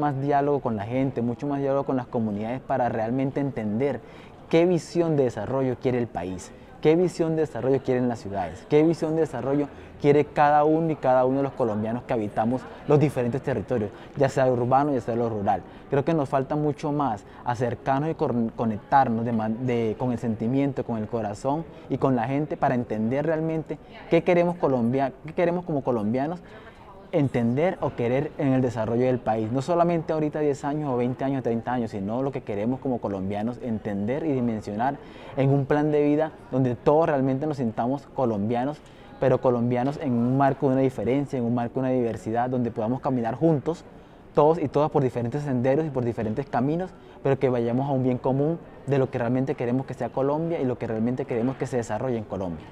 Más diálogo con la gente, mucho más diálogo con las comunidades para realmente entender qué visión de desarrollo quiere el país, qué visión de desarrollo quieren las ciudades, qué visión de desarrollo quiere cada uno y cada uno de los colombianos que habitamos los diferentes territorios, ya sea lo urbano, ya sea lo rural. Creo que nos falta mucho más acercarnos y conectarnos con el sentimiento, con el corazón y con la gente para entender realmente qué queremos, Colombia, qué queremos como colombianos entender o querer en el desarrollo del país. No solamente ahorita 10 años o 20 años, 30 años, sino lo que queremos como colombianos entender y dimensionar en un plan de vida donde todos realmente nos sintamos colombianos pero colombianos en un marco de una diferencia, en un marco de una diversidad, donde podamos caminar juntos, todos y todas por diferentes senderos y por diferentes caminos, pero que vayamos a un bien común de lo que realmente queremos que sea Colombia y lo que realmente queremos que se desarrolle en Colombia.